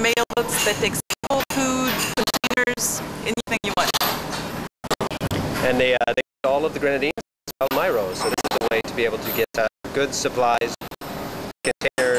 cutouts that take sample food, containers, anything you want. And they, uh, they all of the grenadines out my so this is a way to be able to get uh, good supplies, containers,